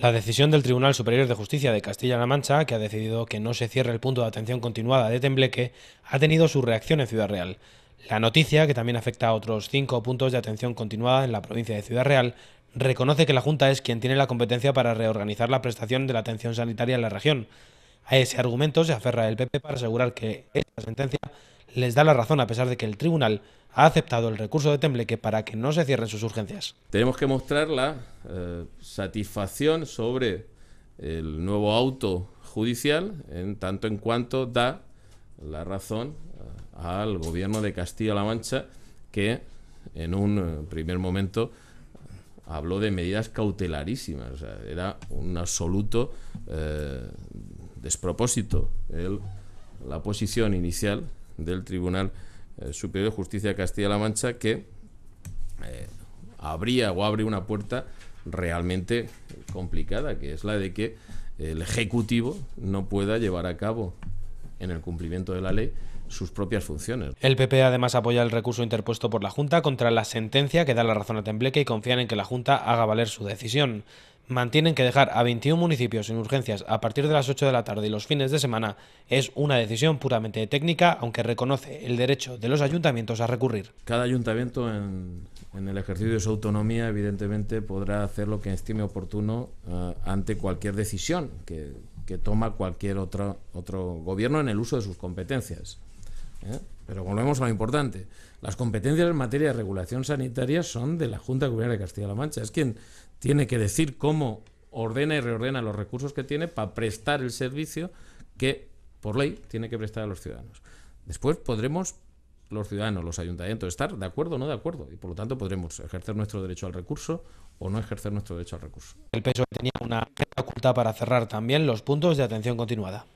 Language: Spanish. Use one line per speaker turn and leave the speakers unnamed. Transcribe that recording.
La decisión del Tribunal Superior de Justicia de Castilla-La Mancha, que ha decidido que no se cierre el punto de atención continuada de Tembleque, ha tenido su reacción en Ciudad Real. La noticia, que también afecta a otros cinco puntos de atención continuada en la provincia de Ciudad Real, reconoce que la Junta es quien tiene la competencia para reorganizar la prestación de la atención sanitaria en la región. A ese argumento se aferra el PP para asegurar que esta sentencia les da la razón a pesar de que el tribunal ha aceptado el recurso de Tembleque para que no se cierren sus urgencias.
Tenemos que mostrar la eh, satisfacción sobre el nuevo auto judicial en tanto en cuanto da la razón eh, al gobierno de Castilla-La Mancha que en un eh, primer momento habló de medidas cautelarísimas. era un absoluto despropósito la posición inicial del Tribunal eh, Superior de Justicia de Castilla-La Mancha que eh, abría o abre una puerta realmente complicada, que es la de que el Ejecutivo no pueda llevar a cabo en el cumplimiento de la ley sus propias funciones.
El PP además apoya el recurso interpuesto por la Junta contra la sentencia que da la razón a Tembleque y confían en que la Junta haga valer su decisión mantienen que dejar a 21 municipios sin urgencias a partir de las 8 de la tarde y los fines de semana es una decisión puramente técnica, aunque reconoce el derecho de los ayuntamientos a recurrir.
Cada ayuntamiento en, el ejercicio de su autonomía, evidentemente, podrá hacer lo que estime oportuno eh, ante cualquier decisión que, toma cualquier otro, otro gobierno en el uso de sus competencias. ¿Eh? Pero volvemos a lo importante. Las competencias en materia de regulación sanitaria son de la Junta Gobierno de Castilla-La Mancha. Es quien tiene que decir cómo ordena y reordena los recursos que tiene para prestar el servicio que, por ley, tiene que prestar a los ciudadanos. Después podremos los ciudadanos, los ayuntamientos, estar de acuerdo o no de acuerdo y por lo tanto podremos ejercer nuestro derecho al recurso o no ejercer nuestro derecho al recurso.
El PSOE tenía una oculta para cerrar también los puntos de atención continuada.